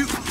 Shoot!